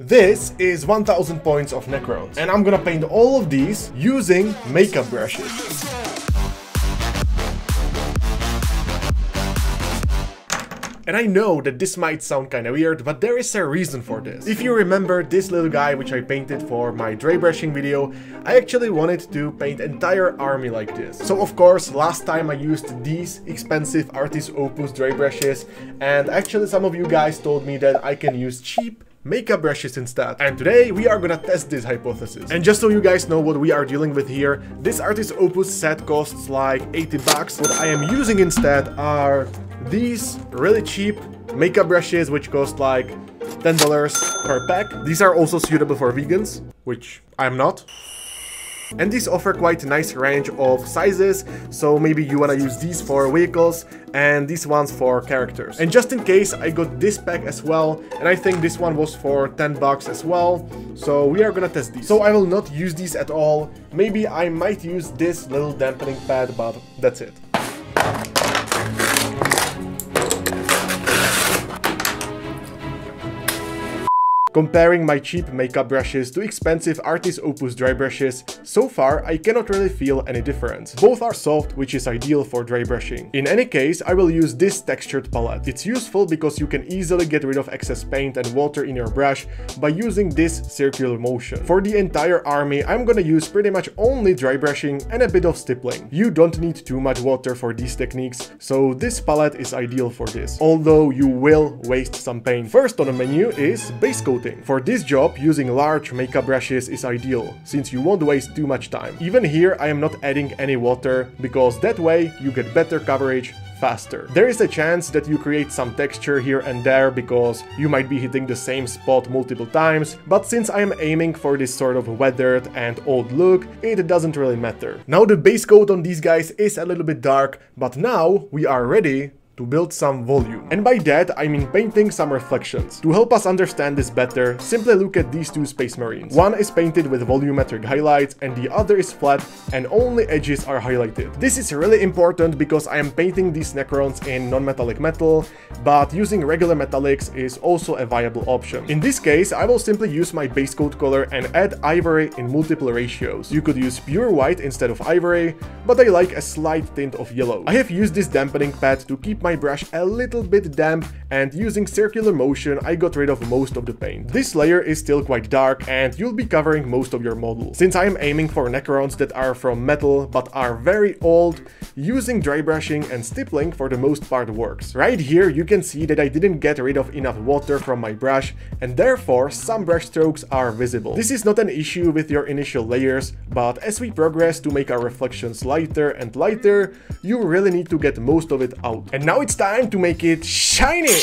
This is 1000 points of Necrons, and I'm gonna paint all of these using makeup brushes. And I know that this might sound kinda weird, but there is a reason for this. If you remember this little guy which I painted for my dry brushing video, I actually wanted to paint entire army like this. So of course, last time I used these expensive Artis Opus dry brushes, and actually some of you guys told me that I can use cheap makeup brushes instead. And today we are gonna test this hypothesis. And just so you guys know what we are dealing with here, this Artis Opus set costs like 80 bucks. What I am using instead are these really cheap makeup brushes which cost like $10 per pack. These are also suitable for vegans, which I'm not. And these offer quite a nice range of sizes, so maybe you wanna use these for vehicles and these ones for characters. And just in case, I got this pack as well, and I think this one was for 10 bucks as well, so we are gonna test these. So I will not use these at all, maybe I might use this little dampening pad, but that's it. Comparing my cheap makeup brushes to expensive Artis Opus dry brushes, so far I cannot really feel any difference. Both are soft, which is ideal for dry brushing. In any case, I will use this textured palette. It's useful because you can easily get rid of excess paint and water in your brush by using this circular motion. For the entire army, I'm gonna use pretty much only dry brushing and a bit of stippling. You don't need too much water for these techniques, so this palette is ideal for this. Although you will waste some paint. First on the menu is base coat For this job, using large makeup brushes is ideal, since you won't waste too much time. Even here, I am not adding any water, because that way you get better coverage faster. There is a chance that you create some texture here and there because you might be hitting the same spot multiple times, but since I am aiming for this sort of weathered and old look, it doesn't really matter. Now the base coat on these guys is a little bit dark, but now we are ready to build some volume. And by that, I mean painting some reflections. To help us understand this better, simply look at these two Space Marines. One is painted with volumetric highlights and the other is flat and only edges are highlighted. This is really important because I am painting these Necrons in non-metallic metal, but using regular metallics is also a viable option. In this case, I will simply use my base coat color and add ivory in multiple ratios. You could use pure white instead of ivory, but I like a slight tint of yellow. I have used this dampening pad to keep my brush a little bit damp and using circular motion I got rid of most of the paint. This layer is still quite dark and you'll be covering most of your model. Since I am aiming for Necrons that are from metal but are very old, using dry brushing and stippling for the most part works. Right here you can see that I didn't get rid of enough water from my brush and therefore some brush strokes are visible. This is not an issue with your initial layers, but as we progress to make our reflections lighter and lighter, you really need to get most of it out. And now now it's time to make it shiny!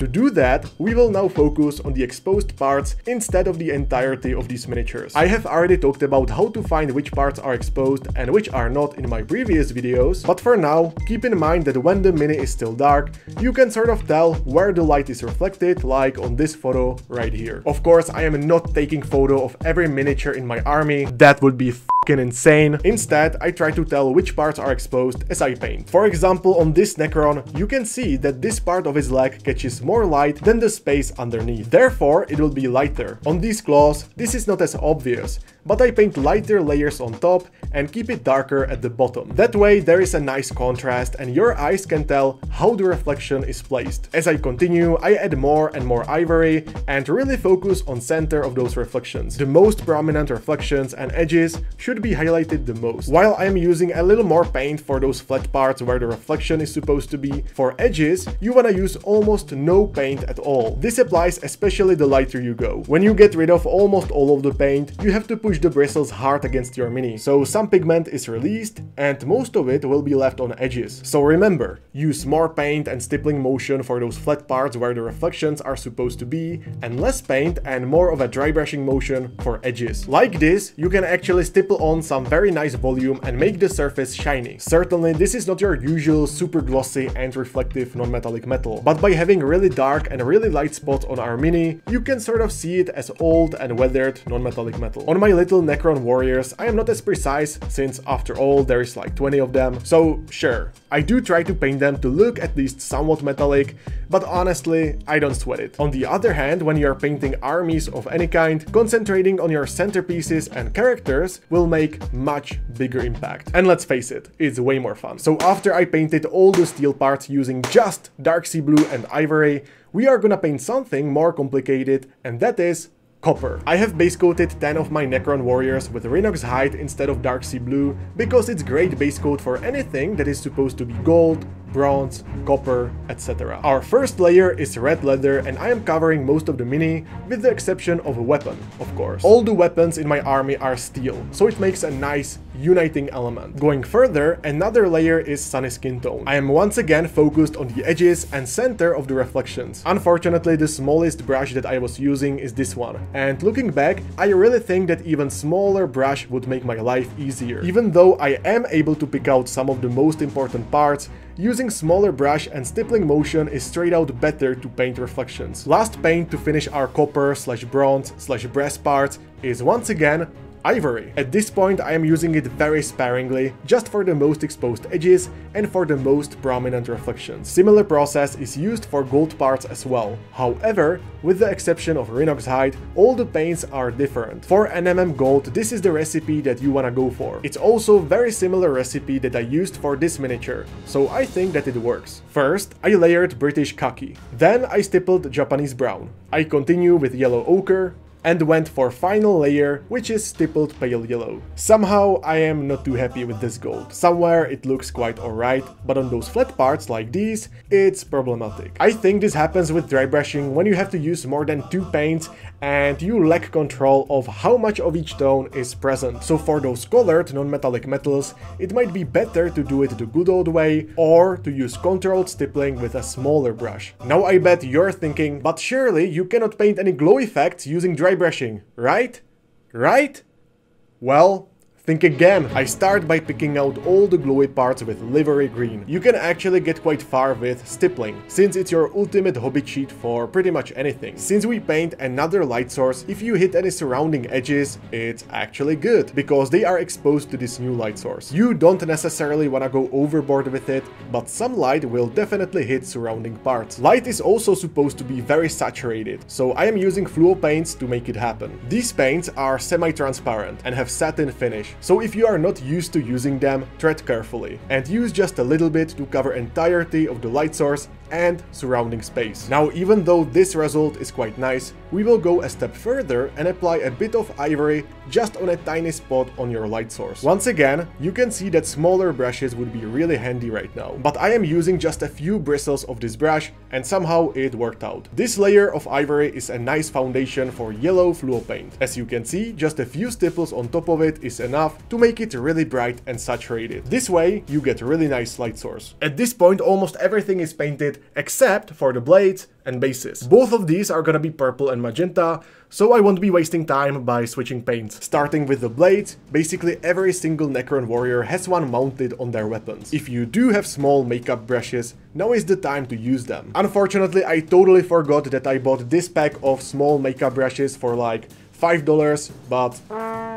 To do that, we will now focus on the exposed parts instead of the entirety of these miniatures. I have already talked about how to find which parts are exposed and which are not in my previous videos, but for now, keep in mind that when the mini is still dark, you can sort of tell where the light is reflected, like on this photo right here. Of course, I am not taking photo of every miniature in my army, that would be insane. Instead, I try to tell which parts are exposed as I paint. For example, on this Necron, you can see that this part of his leg catches more light than the space underneath. Therefore, it will be lighter. On these claws, this is not as obvious, but I paint lighter layers on top and keep it darker at the bottom. That way there is a nice contrast and your eyes can tell how the reflection is placed. As I continue, I add more and more ivory and really focus on center of those reflections. The most prominent reflections and edges should be highlighted the most. While I am using a little more paint for those flat parts where the reflection is supposed to be, for edges, you wanna use almost no paint at all. This applies especially the lighter you go. When you get rid of almost all of the paint, you have to push the bristles hard against your mini, so some pigment is released and most of it will be left on edges. So remember, use more paint and stippling motion for those flat parts where the reflections are supposed to be, and less paint and more of a dry brushing motion for edges. Like this, you can actually stipple on some very nice volume and make the surface shiny. Certainly, this is not your usual super glossy and reflective non-metallic metal, but by having really dark and really light spots on our mini, you can sort of see it as old and weathered non-metallic metal. On my little Necron warriors, I am not as precise, since after all there is like 20 of them, so sure, I do try to paint them to look at least somewhat metallic, but honestly, I don't sweat it. On the other hand, when you are painting armies of any kind, concentrating on your centerpieces and characters will make much bigger impact. And let's face it, it's way more fun. So after I painted all the steel parts using just dark sea blue and ivory, we are gonna paint something more complicated, and that is copper. I have base coated 10 of my Necron warriors with Rhinox hide instead of dark sea blue because it's great base coat for anything that is supposed to be gold, bronze, copper, etc. Our first layer is red leather and I am covering most of the mini with the exception of a weapon, of course. All the weapons in my army are steel, so it makes a nice uniting element. Going further, another layer is sunny skin tone. I am once again focused on the edges and center of the reflections. Unfortunately, the smallest brush that I was using is this one, and looking back, I really think that even smaller brush would make my life easier. Even though I am able to pick out some of the most important parts, Using smaller brush and stippling motion is straight out better to paint reflections. Last paint to finish our copper slash bronze slash brass part is once again ivory. At this point I am using it very sparingly, just for the most exposed edges and for the most prominent reflections. Similar process is used for gold parts as well. However, with the exception of Rhinox hide, all the paints are different. For NMM gold, this is the recipe that you wanna go for. It's also very similar recipe that I used for this miniature, so I think that it works. First, I layered British khaki. Then I stippled Japanese brown. I continue with yellow ochre, and went for final layer, which is stippled pale yellow. Somehow I am not too happy with this gold. Somewhere it looks quite alright, but on those flat parts like these, it's problematic. I think this happens with dry brushing when you have to use more than two paints and you lack control of how much of each tone is present. So for those colored non-metallic metals, it might be better to do it the good old way or to use controlled stippling with a smaller brush. Now I bet you're thinking, but surely you cannot paint any glow effects using dry brushing, right? Right? Well, Think again, I start by picking out all the glowy parts with livery green. You can actually get quite far with stippling, since it's your ultimate hobby cheat for pretty much anything. Since we paint another light source, if you hit any surrounding edges, it's actually good, because they are exposed to this new light source. You don't necessarily wanna go overboard with it, but some light will definitely hit surrounding parts. Light is also supposed to be very saturated, so I am using fluo paints to make it happen. These paints are semi-transparent and have satin finish, so if you are not used to using them, tread carefully and use just a little bit to cover entirety of the light source and surrounding space. Now even though this result is quite nice, we will go a step further and apply a bit of ivory just on a tiny spot on your light source. Once again, you can see that smaller brushes would be really handy right now, but I am using just a few bristles of this brush and somehow it worked out. This layer of ivory is a nice foundation for yellow fluo paint. As you can see, just a few stipples on top of it is enough to make it really bright and saturated. This way, you get really nice light source. At this point, almost everything is painted except for the blades and bases. Both of these are gonna be purple and magenta, so I won't be wasting time by switching paints. Starting with the blades, basically every single Necron warrior has one mounted on their weapons. If you do have small makeup brushes, now is the time to use them. Unfortunately, I totally forgot that I bought this pack of small makeup brushes for like $5, but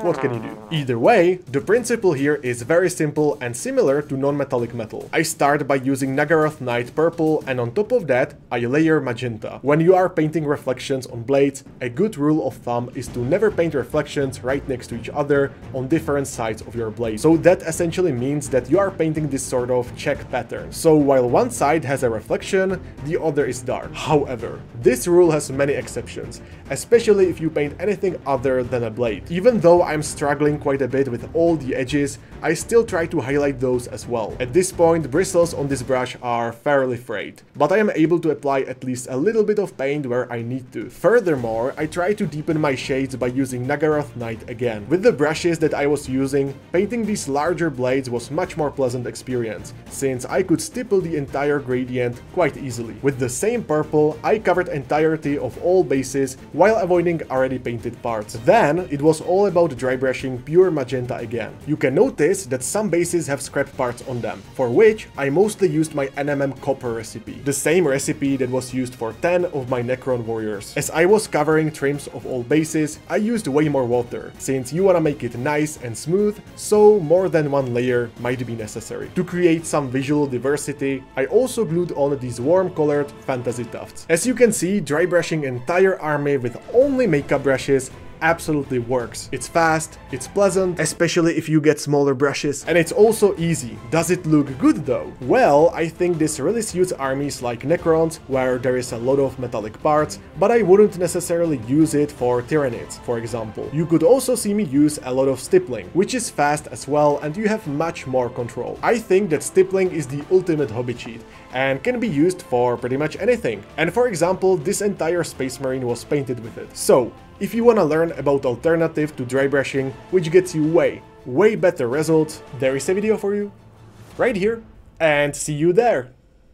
what can you do? Either way, the principle here is very simple and similar to non-metallic metal. I start by using Naggaroth Night purple and on top of that, I layer magenta. When you are painting reflections on blades, a good rule of thumb is to never paint reflections right next to each other on different sides of your blade. So that essentially means that you are painting this sort of check pattern. So while one side has a reflection, the other is dark. However, this rule has many exceptions, especially if you paint anything other than a blade. Even though I'm struggling quite a bit with all the edges, I still try to highlight those as well. At this point, bristles on this brush are fairly frayed, but I am able to apply at least a little bit of paint where I need to. Furthermore, I try to deepen my shades by using Naggaroth Night again. With the brushes that I was using, painting these larger blades was much more pleasant experience, since I could stipple the entire gradient quite easily. With the same purple, I covered entirety of all bases while avoiding already painted parts. Then, it was all about dry brushing pure magenta again. You can notice that some bases have scrap parts on them, for which I mostly used my NMM copper recipe, the same recipe that was used for 10 of my Necron warriors. As I was covering trims of all bases, I used way more water, since you wanna make it nice and smooth, so more than one layer might be necessary. To create some visual diversity, I also glued on these warm colored fantasy tufts. As you can see, dry brushing entire army with only makeup brushes absolutely works. It's fast, it's pleasant, especially if you get smaller brushes, and it's also easy. Does it look good though? Well, I think this really suits armies like Necrons, where there is a lot of metallic parts, but I wouldn't necessarily use it for Tyranids, for example. You could also see me use a lot of stippling, which is fast as well and you have much more control. I think that stippling is the ultimate hobby cheat, and can be used for pretty much anything. And for example, this entire Space Marine was painted with it. So, if you wanna learn about alternative to dry brushing, which gets you way, way better results, there is a video for you, right here, and see you there!